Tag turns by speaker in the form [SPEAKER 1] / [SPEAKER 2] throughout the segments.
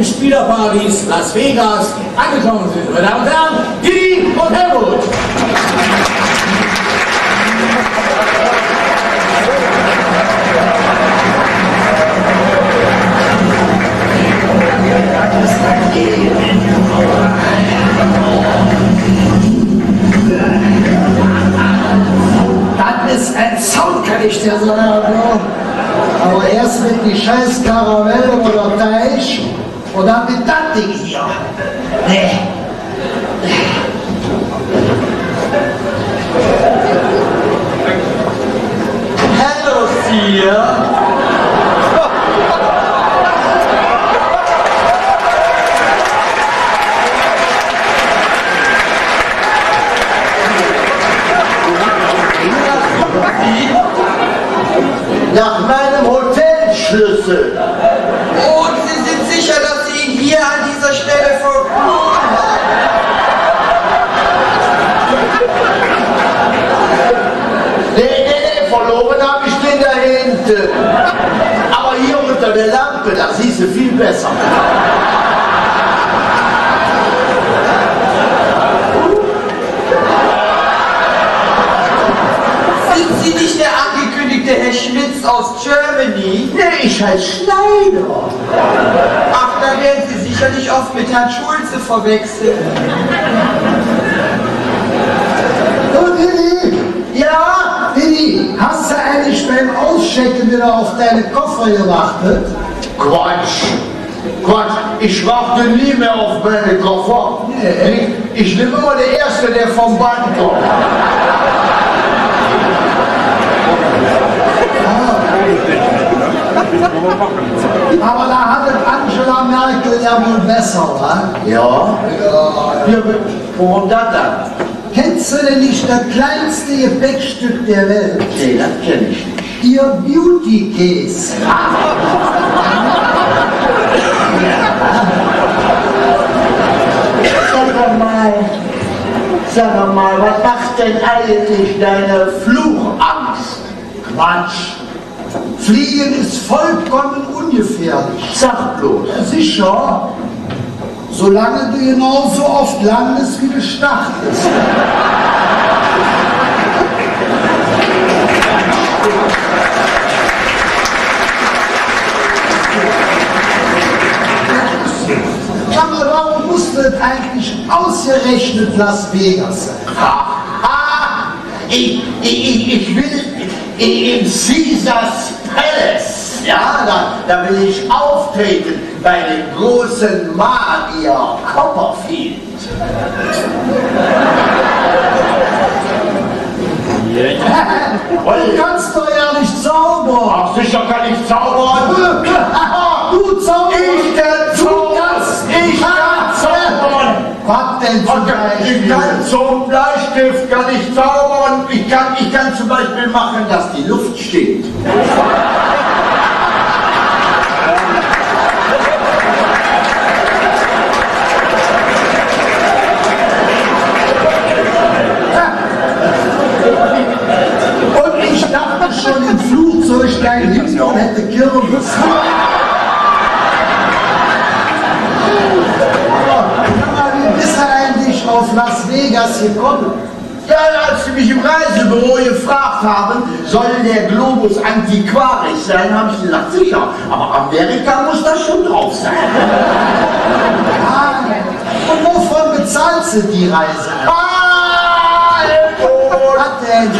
[SPEAKER 1] dem Spielerparadies Las Vegas angekommen sind. Meine Damen und Herren, Didi und Helmut.
[SPEAKER 2] Das ist ein Sound, kann ich dir sagen. Aber erst mit die scheiß Karamelle oder Teich und dann mit das Ding hier. Nee.
[SPEAKER 3] Hello, Sia.
[SPEAKER 4] Nach meinem Hotelschlüssel.
[SPEAKER 3] Und Sie sind sicher, dass Sie ihn hier an dieser Stelle verloren
[SPEAKER 4] Nee, nee, nee, verloren habe ich den da hinten. Aber hier unter der Lampe, da siehst du viel besser.
[SPEAKER 3] Sind Sie nicht der angekündigte Herr Schmitz aus Germany?
[SPEAKER 4] Nee, ich heiße Schneider.
[SPEAKER 3] Ach, da werden Sie sicherlich oft mit Herrn Schulze verwechseln.
[SPEAKER 2] Du, Didi. Ja? Didi, hast du eigentlich beim Auschecken wieder auf deine Koffer gewartet?
[SPEAKER 4] Quatsch. Quatsch, ich warte nie mehr auf meine Koffer.
[SPEAKER 2] Nee.
[SPEAKER 4] Ich, nehme immer den Erste, der vom Band kommt.
[SPEAKER 2] Aber da hatte Angela Merkel ja wohl besser, wa?
[SPEAKER 4] Ja? Ja, warum das dann?
[SPEAKER 2] Kennst du denn nicht das kleinste Gepäckstück der Welt?
[SPEAKER 4] Nee, das kenne ich nicht.
[SPEAKER 2] Ihr Beauty Case.
[SPEAKER 4] Sag doch mal, sag doch mal, was macht denn eigentlich deine Fluchangst?
[SPEAKER 2] Quatsch. Fliegen ist vollkommen ungefährlich.
[SPEAKER 4] Sag bloß.
[SPEAKER 2] Ja, sicher. Solange du genauso oft landest, wie du startest. Es eigentlich ausgerechnet Las Vegas sein?
[SPEAKER 4] Ich, ich, ich will in Caesars Palace, ja, da, da will ich auftreten bei dem großen Magier Copperfield.
[SPEAKER 2] Du kannst doch ja nicht zaubern.
[SPEAKER 4] Ach, sicher kann ich zaubern.
[SPEAKER 2] Du zauberst.
[SPEAKER 4] Ich kann
[SPEAKER 2] Was denn zum
[SPEAKER 4] Ich kann zum Bleistift kann ich zaubern. Ich kann, ich kann zum Beispiel machen, dass die Luft steht.
[SPEAKER 2] Und ich dachte schon im Flugzeug, dein Hintern hätte Kirmes. Sag mal, wie bist du eigentlich auf Las Vegas gekommen?
[SPEAKER 4] Ja, als Sie mich im Reisebüro gefragt haben, soll der Globus antiquarisch sein, habe ich gesagt, sicher. Aber Amerika muss da schon drauf sein.
[SPEAKER 2] Ah, und wovon bezahlst du die Reise?
[SPEAKER 4] Ah,
[SPEAKER 2] denn?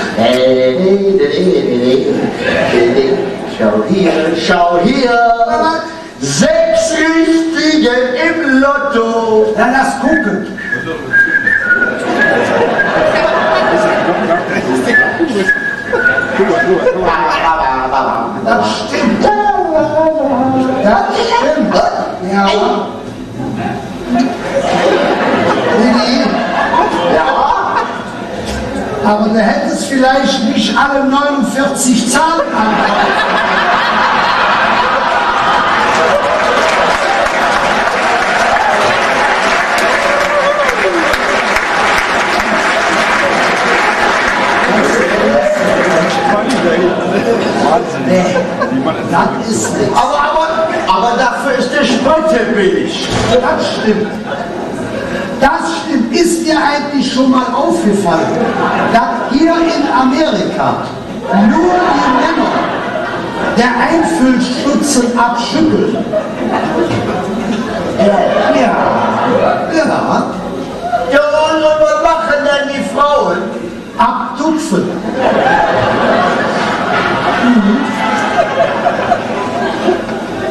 [SPEAKER 4] Schau hier, schau hier. Sechs Richtige im Lotto.
[SPEAKER 2] Na, lass gucken. Das stimmt. Das stimmt. Ja.
[SPEAKER 4] Ja,
[SPEAKER 2] aber du hättest vielleicht nicht alle 49 Zahlen angefangen. Nee, das ist nichts.
[SPEAKER 4] aber, aber, aber dafür ist der sehr billig.
[SPEAKER 2] Das stimmt. Das stimmt. Ist dir eigentlich schon mal aufgefallen, dass hier in Amerika nur die Männer der Einfüllstutzen abschütteln? Ja. Ja.
[SPEAKER 4] Ja, und was machen denn die Frauen?
[SPEAKER 2] Abtupfen.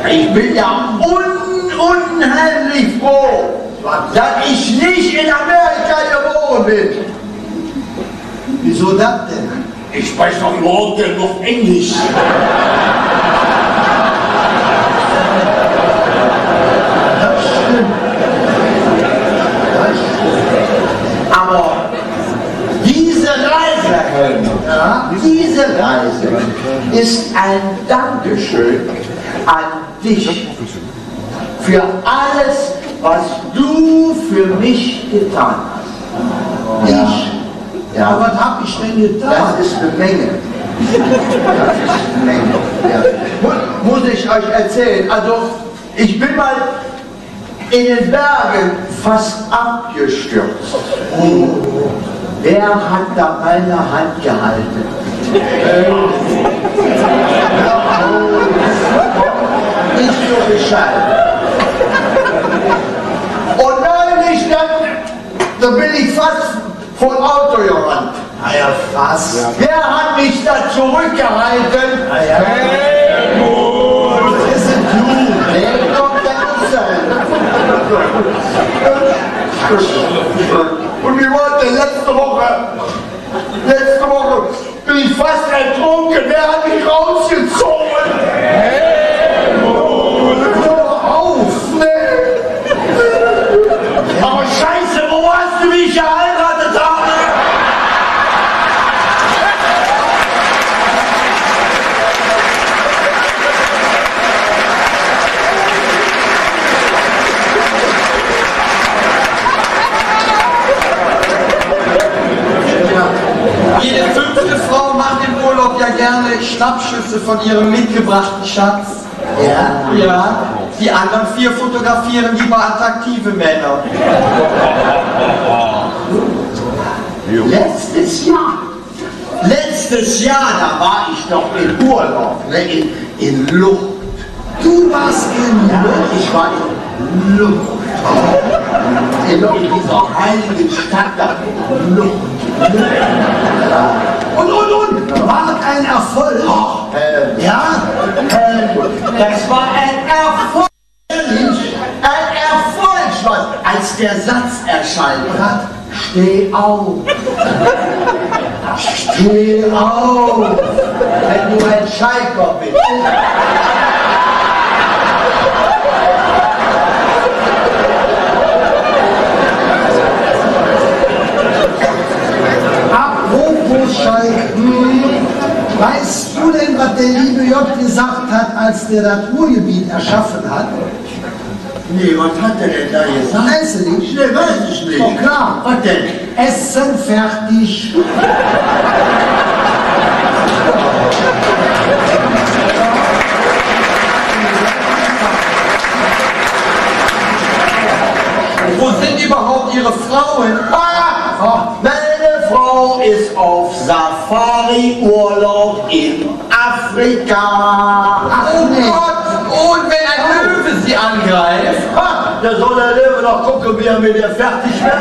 [SPEAKER 4] Ich bin ja un unheimlich froh, dass ich nicht in Amerika geboren bin.
[SPEAKER 2] Wieso das denn?
[SPEAKER 1] Ich spreche doch überhaupt genug Englisch.
[SPEAKER 2] Das stimmt. Das stimmt.
[SPEAKER 4] Aber diese Reise, ja, diese Reise ist ein Dankeschön an dich für alles, was du für mich getan hast.
[SPEAKER 2] Ja.
[SPEAKER 4] Ich,
[SPEAKER 2] Ja,
[SPEAKER 4] ja,
[SPEAKER 2] was hab ich denn getan?
[SPEAKER 4] das ist eine Menge. Das ist eine Menge. Ja. Mu- Muss ich euch erzählen. Also, ich bin mal in den Bergen fast abgestürzt. Wer hat da meine Hand gehalten? Nicht so Bescheid. Und neulich dann, da bin ich fast vom Auto gerannt.
[SPEAKER 2] Na ja, was?
[SPEAKER 4] Wer hat mich da zurückgehalten?
[SPEAKER 2] Na ja. Was ist denn du?
[SPEAKER 4] Wer kommt da sein? Und wie wollte letzte Woche, letzte Woche bin ich fast ertrunken. Wer hat mich rausgezogen? Hör doch auf! Nee. Aber scheiße, wo hast du mich geheiratet haben?
[SPEAKER 3] Jede fünfte Frau macht im Urlaub ja gerne Schnappschüsse von ihrem mitgebrachten Schatz.
[SPEAKER 2] Ja.
[SPEAKER 3] Ja, die anderen vier fotografieren lieber attraktive Männer.
[SPEAKER 4] Letztes Jahr. Letztes Jahr, da war ich doch in Urlaub, ne, in, in Lucht.
[SPEAKER 2] Du warst in
[SPEAKER 4] Ja, ich war in Lucht. In, in dieser heiligen Stadt da. Lucht.
[SPEAKER 2] Und, und, und, ein Erfolg.
[SPEAKER 4] Äh,
[SPEAKER 2] Ja,
[SPEAKER 4] äh, das war ein Erfolg. Ein Erfolg, was, als der Satz erscheint hat. Steh auf. Steh auf. Wenn du ein Schalker bist.
[SPEAKER 2] Weißt du denn, was der liebe J gesagt hat, als der das Ruhrgebiet erschaffen hat?
[SPEAKER 4] Nee, was hat er denn da gesagt?
[SPEAKER 2] Weißt du nicht?
[SPEAKER 4] Nee, weiß ich nicht.
[SPEAKER 2] Doch klar.
[SPEAKER 4] Was denn?
[SPEAKER 2] Essen fertig.
[SPEAKER 3] Wo sind überhaupt ihre Frauen?
[SPEAKER 4] Ah, Frau ist auf Safari-Urlaub in Afrika.
[SPEAKER 3] Oh Gott! Und wenn ein Löwe sie angreift?
[SPEAKER 4] Ha, da soll der Löwe noch gucken, wie er mit ihr fertig wird.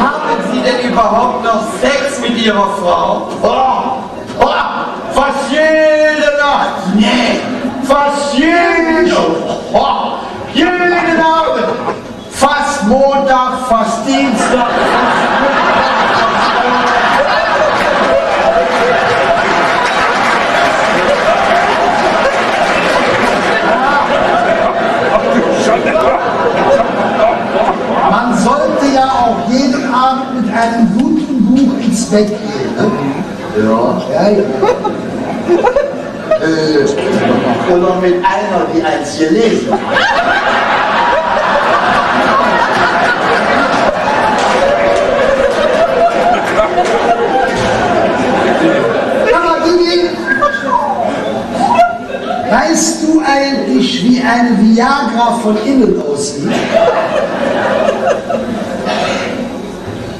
[SPEAKER 3] Haben sie denn überhaupt noch Sex mit ihrer Frau?
[SPEAKER 4] Oh, oh, fast jede Nacht. Nee. Fast jede oh, Jeden Abend. Fast Montag, fast Dienstag.
[SPEAKER 2] Man sollte ja auch jeden Abend mit einem guten Buch ins Bett gehen. Ne?
[SPEAKER 4] Ja.
[SPEAKER 2] Ja, ja.
[SPEAKER 4] Äh, oder mit einer, die eins gelesen hat.
[SPEAKER 2] eigentlich, wie eine Viagra von innen aussieht?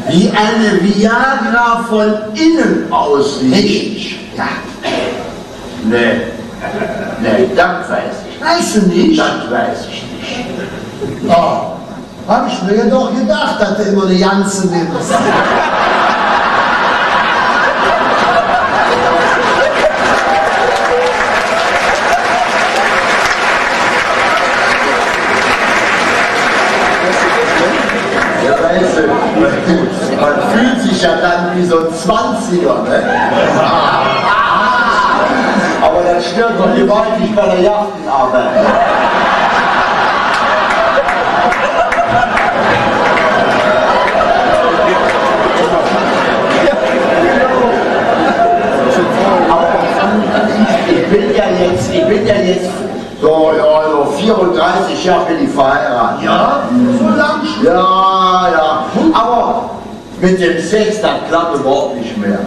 [SPEAKER 4] Wie eine Viagra von innen aussieht.
[SPEAKER 2] Richtig. Ja.
[SPEAKER 4] Nee. Nee, das weiß ich.
[SPEAKER 2] Weißt du nicht?
[SPEAKER 4] Das weiß ich nicht.
[SPEAKER 2] Oh, hab ich mir ja doch gedacht, dass du immer eine Janze nimmst.
[SPEAKER 4] Ja, weißt du, man fühlt sich ja dann wie so ein 20er, ne? Aber das stört doch gewaltig bei der Jachtenarbeit. Aber ich bin ja jetzt, ich bin ja jetzt so, ja, so 34 Jahre bin ich verheiratet.
[SPEAKER 2] Ja? So lang.
[SPEAKER 4] Ja, ja. Aber mit dem Sex, das klappt überhaupt nicht mehr.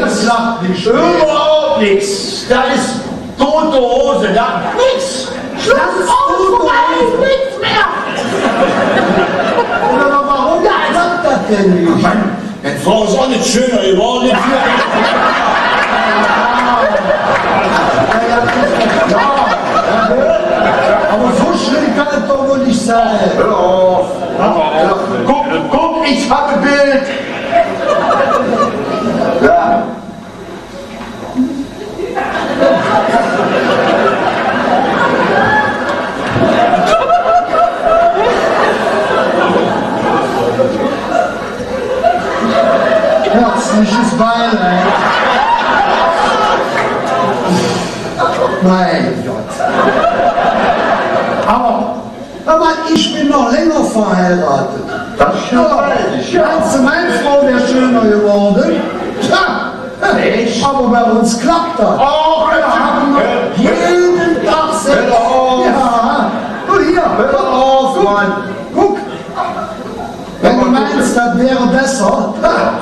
[SPEAKER 2] Das klappt nicht.
[SPEAKER 4] Überhaupt nichts. Da ist tote Hose, da nix. Schluss,
[SPEAKER 2] Das ist tote
[SPEAKER 4] vorbei,
[SPEAKER 2] Hose.
[SPEAKER 4] nichts mehr.
[SPEAKER 2] Oder warum klappt das denn nicht?
[SPEAKER 1] Mann, wenn Frau ist auch nicht schöner geworden.
[SPEAKER 2] Ja, ja, ist klar. Ja, Aber so schlimm kann es doch wohl nicht sein.
[SPEAKER 4] Hör auf. Ja, Guck, guck, ich habe Bild. Ja.
[SPEAKER 2] Herzliches Beileid. Mein Gott. Aber, aber ich bin noch länger verheiratet.
[SPEAKER 4] Das weiß ich, ja.
[SPEAKER 2] Meinst du, meine Frau wäre schöner geworden? Tja,
[SPEAKER 4] Echt?
[SPEAKER 2] aber bei uns klappt das.
[SPEAKER 4] Oh,
[SPEAKER 2] Wir haben noch jeden Tag Sex. Ja, du hier,
[SPEAKER 4] Hör auf, Mann.
[SPEAKER 2] guck. Wenn du meinst, das wäre besser. Ha.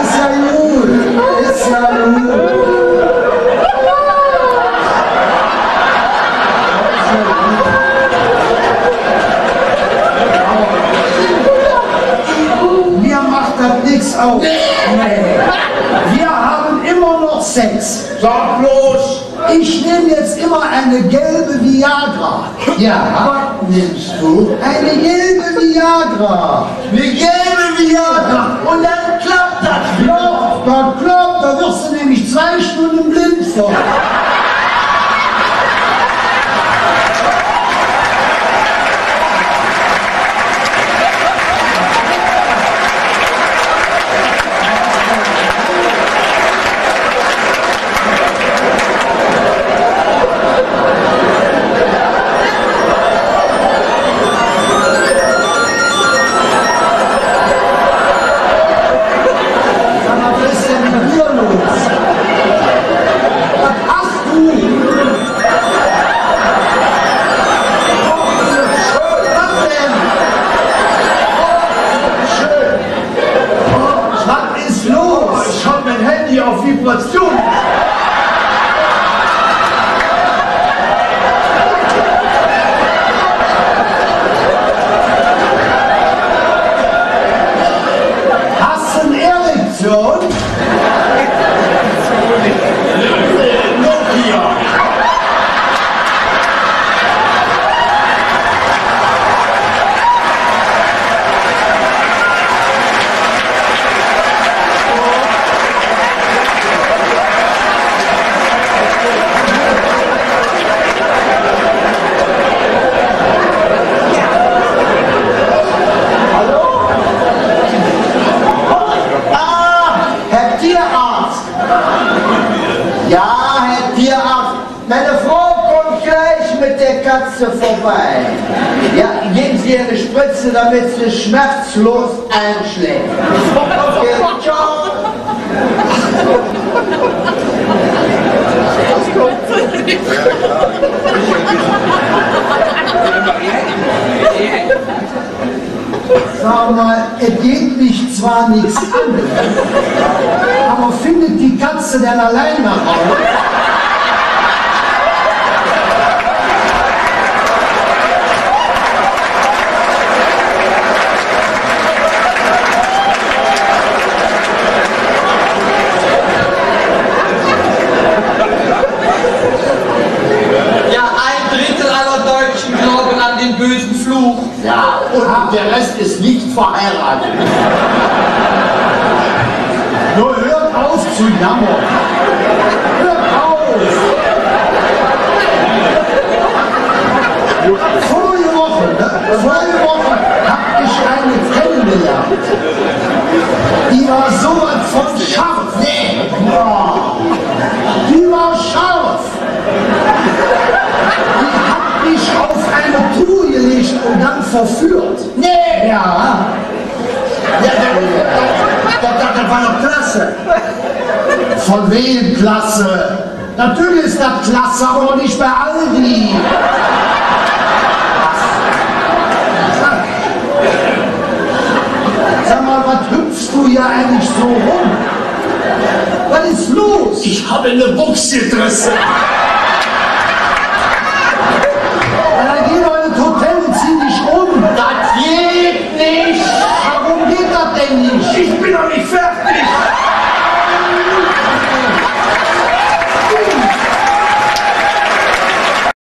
[SPEAKER 2] Ist ja gut. Ist ja gut. Mir macht das nichts aus. Nee. Wir haben immer noch Sex.
[SPEAKER 4] Sag bloß.
[SPEAKER 2] Ich nehme jetzt immer eine gelbe Viagra. Ja.
[SPEAKER 4] Was nimmst du?
[SPEAKER 2] Eine gelbe Viagra.
[SPEAKER 4] Eine gelbe Viagra. Und dann klappt das.
[SPEAKER 2] Klopf, da klopft, da wirst du nämlich zwei Stunden blind von.
[SPEAKER 4] Vorbei. Ja, geben Sie eine Spritze, damit sie schmerzlos einschlägt. Okay, ciao.
[SPEAKER 2] Sag mal, es geht mich zwar nichts an, aber findet die Katze denn allein nach Hause?
[SPEAKER 3] Ja, ein Drittel aller Deutschen glauben an den bösen Fluch.
[SPEAKER 4] Ja, und der Rest ist nicht verheiratet.
[SPEAKER 2] Nur hört auf zu jammern. Hört auf! Vorige Woche, ne? vorige Woche hab ich eine kennengelernt. Die war sowas von scharf. Nee. Boah. Die war scharf. Die hat mich auf eine Tour gelegt und dann verführt.
[SPEAKER 4] Nee,
[SPEAKER 2] Ja.
[SPEAKER 4] ja, das, das, das, das war doch klasse.
[SPEAKER 2] Von wem klasse? Natürlich ist das klasse, aber nicht bei Aldi. Sag mal, was hüpfst du hier eigentlich so rum? Was ist los?
[SPEAKER 1] Ich habe eine Buchsgedrisse.
[SPEAKER 2] Ja,